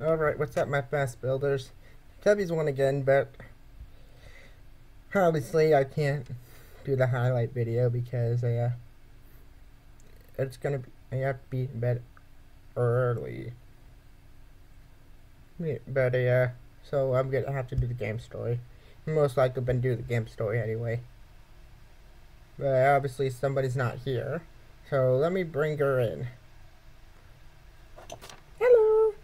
Alright, what's up my fast builders? Cubbies won again, but obviously I can't do the highlight video because uh, it's gonna be, I have to be in bed early. Yeah, But uh, so I'm gonna have to do the game story. Most likely been do the game story anyway. But obviously somebody's not here. So let me bring her in. Hello!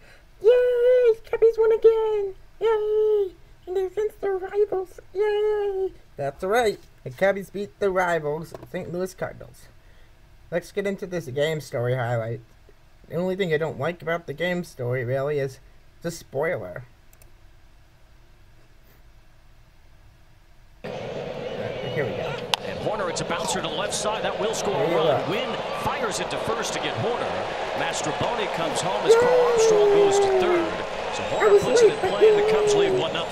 Yay! Cubbies won again! Yay! And they against their rivals! Yay! That's right. The Cubbies beat the rivals, St. Louis Cardinals. Let's get into this game story highlight. The only thing I don't like about the game story really is the spoiler. Here we go. And Hoerner, it's a bouncer to the left side. That will score a run. go. Winn fires it to first to get Hoerner. Mastrobuoni comes home as Carl Armstrong goes to third. So Hoerner was puts it in play and the. Cubs lead 1 0.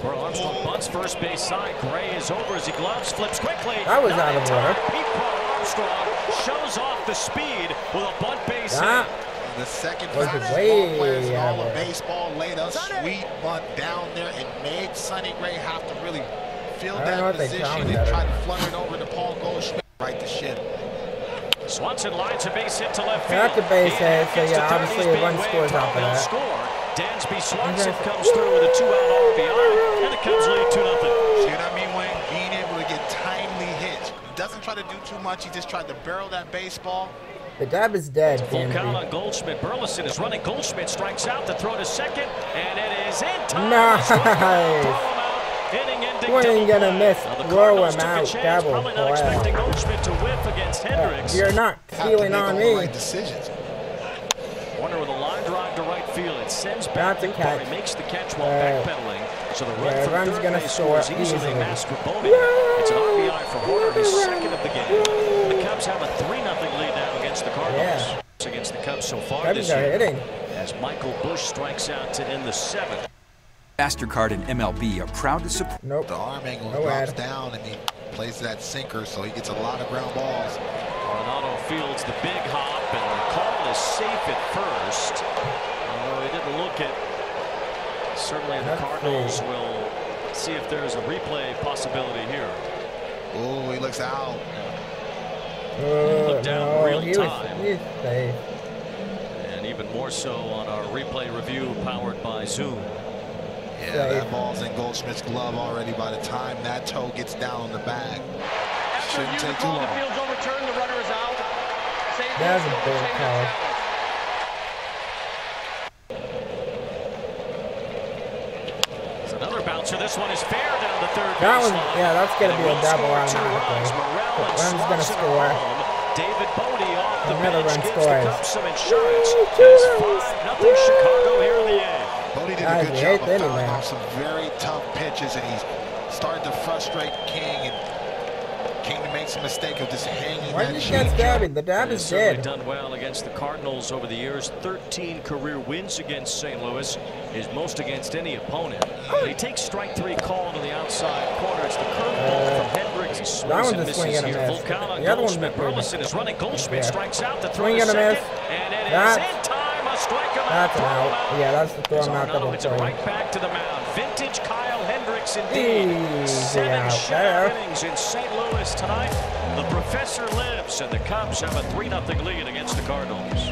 Crow-Armstrong bunts first base side. Gray is over as he gloves, flips quickly. I was Not out of time. order. Pete Carl Armstrong shows off the speed with a bunt base Ah. hit. The second Was fastest way ball players in all of of baseball laid a sweet bunt down there and made Sonny Gray have to really feel I don't know that position call and try to flutter it over to Paul Goldschmidt right to shin. Swanson lines a base hit to left field. Not the base hit, so yeah, obviously He's a run being scores waved. off of They'll that. score. Dansby Swanson comes through with a two-out RBI, and the Cubs lead 2 0 See what I mean, Wayne? Being able to get timely hits. He doesn't try to do too much. He just tried to barrel that baseball. The dab is dead, Full count on Goldschmidt. Burleson is running. Goldschmidt strikes out to throw to second, and it is in time. Nice. Throw him out. Inning-ending We ain't gonna play. miss. Now, the Throw Cardinals him took a out. chance, Double Probably not play. expecting Goldschmidt to whiff against Hendricks. You're not Have to stealing make on all the me. right decisions. Warner with a line drive to right field. It sends back That's a Nootbaar. catch. He makes the catch while Uh, backpedaling. So the run yeah, from run's third gonna base score scores easily. easily. Mastrobuoni. It's an RBI for Hoerner, his second of the game. The Cubs have a 3-0 lead now against the Cardinals. Against the Cubs so far Cubbies this are year. hitting. As Michael Busch strikes out to end the seventh. MasterCard and MLB are proud to support. Nope. The arm angle No drops ad. down and he plays that sinker, so he gets a lot of ground balls. Arenado fields the big hop, and the call is safe at first. Although he didn't look at. Certainly the Cardinals free. will see if there's a replay possibility here. Oh, he looks out. Uh, Look down no, real he was, time. he was. And even more so on our replay review powered by Zoom. Yeah, Safe. that ball's in Goldschmidt's glove already by the time that toe gets down on the bag. Shouldn't take too long. field's overturned, the runner is out. St. That's a Louis will big retain call. their challenge. It's another bouncer. This one is fair down the third That base one- yeah, that's gonna be a double score on two that runs. play. Morel The gonna score. David Bote off the Another bench run gives scores. the Cubs some insurance. Woo, It's two runs. 5 Chicago here in the eighth. Bote did a good job eighth of inning, fouling man. off some very tough pitches, and he's started to frustrate King, and King makes a mistake of just hanging Why that did you get change. stabbing? The dab He has is certainly dead. done well against the Cardinals over the years. 13 career wins against St. Louis, his most against any opponent. And he takes strike three call to the outside corner. It's the curveball uh, from Hendricks. He swings one's and misses and a here. miss. Full count on The Goldschmidt. a Burleson is running. Goldschmidt Yeah. strikes out The throw Swing to and a second. miss. And it is That's- in That's an throw him out. Yeah, that's the throw him out double play. right back to the mound. Vintage Kyle Hendricks indeed. Easy Seven out shutout there. innings in St. Louis tonight. The professor lives, and the Cubs have a 3-0 lead against the Cardinals.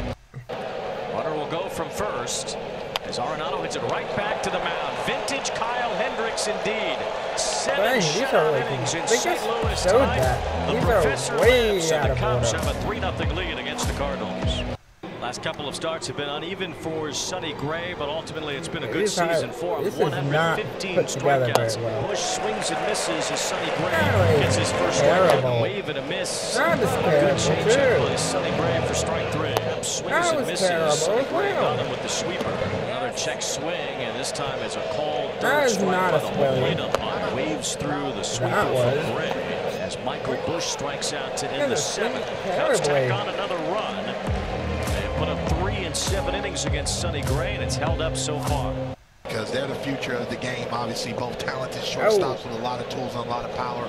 Runner will go from first as Arenado hits it right back to the mound. Vintage Kyle Hendricks indeed. Seven Dang, these are shutout like- innings in St. Louis tonight. that. The These professor lives, and the Cubs have a 3-0 lead against the Cardinals. Last couple of starts have been uneven for Sonny Gray, but ultimately it's been a good is season for him. This is not 115 put together very strikeouts. well. Busch swings and misses as Sonny Gray gets his first strikeout. terrible. A wave and a miss. That was Good terrible, changeup by Sonny Gray for strike three. Swings That and misses. terrible Sonny Gray got him with the sweeper. Another check swing, and this time it's a called That third not a swing. Waves through the sweeper was. Gray as Michael Busch strikes out to end the seventh. Cubs tack on another run. In seven innings against Sonny Gray, and it's held up so far. because they're the future of the game. Obviously, both talented Oh. shortstops with a lot of tools and a lot of power.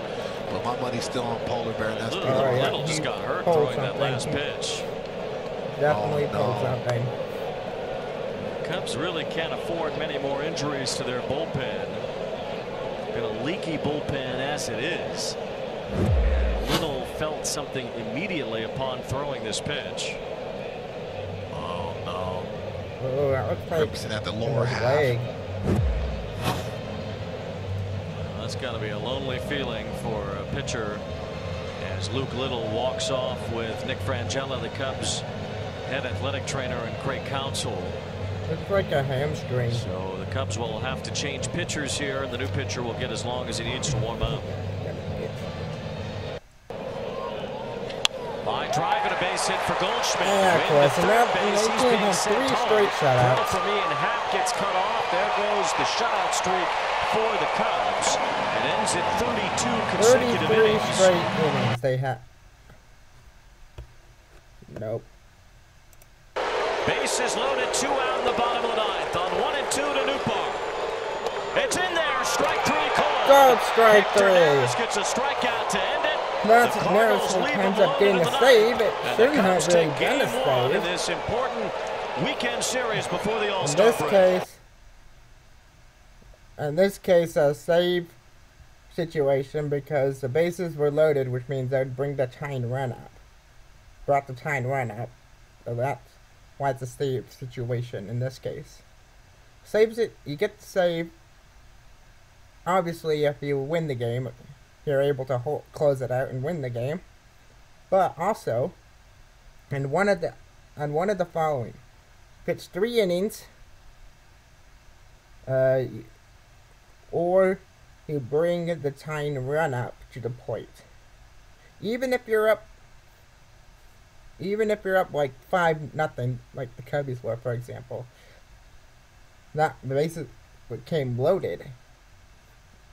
But my money's still on Polar Bear. and That's Little, the Oh, yeah. Little just got hurt pulled throwing that last pitch. Definitely Oh, pulled no. something. Cubs really can't afford many more injuries to their bullpen. Been a leaky bullpen as it is. Little felt something immediately upon throwing this pitch. Oh, no. That looks like Gibson at the lower half. leg. Well, that's got to be a lonely feeling for a pitcher as Luke Little walks off with Nick Frangella, the Cubs head athletic trainer, and Craig Counsell. Looks like a hamstring. So the Cubs will have to change pitchers here, and the new pitcher will get as long as he needs to warm up. By a hit for Goldschmidt. Yeah, course, and that- base. He's being three straight shutouts. For me, and Happ gets cut off. There goes the shutout streak for the Cubs. It ends at 32 consecutive 33 innings. straight innings they had. Nope. Bases loaded, two out in the bottom of the ninth. On one and two to Nootbaar. It's in there. Strike three call. Go strike three. Gets a strikeout to end it. That's The if Cardinals Neris leave ends up getting a in save. It shouldn't have really been a one in this important weekend series before the All-Star this break. case, in this case, a save situation because the bases were loaded, which means they'd bring the tying run up. Brought the tying run up. So that's why it's a save situation in this case. Saves it, you get the save. Obviously, if you win the game, you're able to hold, close it out and win the game. But also, in one of the, on one of the following, pitch three innings, uh, or you bring the tying run up to the plate. Even if you're up, even if you're up like five nothing, like the Cubbies were, for example, that the bases became loaded,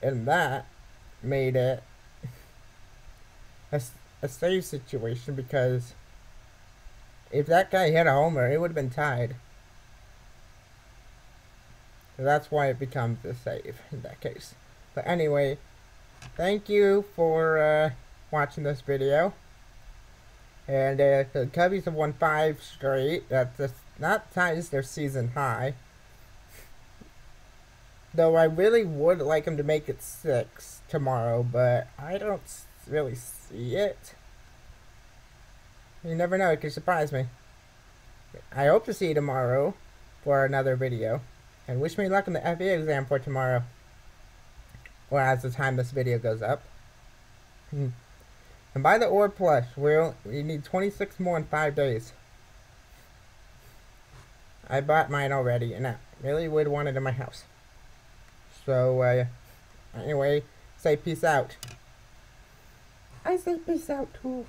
and that made it a, a save situation because if that guy hit a homer, it would have been tied. So that's why it becomes a save in that case. But anyway, thank you for uh, watching this video. And uh, the Cubbies have won five straight. That's not ties their season high. Though I really would like him to make it six tomorrow, but I don't really see it. You never know, it could surprise me. I hope to see you tomorrow for another video. And wish me luck in the FA exam for tomorrow. Or as the time this video goes up. Hmm. And buy the Orb Plush. We'll, we need 26 more in 5 days. I bought mine already, and I really would want it in my house. So, uh, anyway, say peace out. I say peace out too.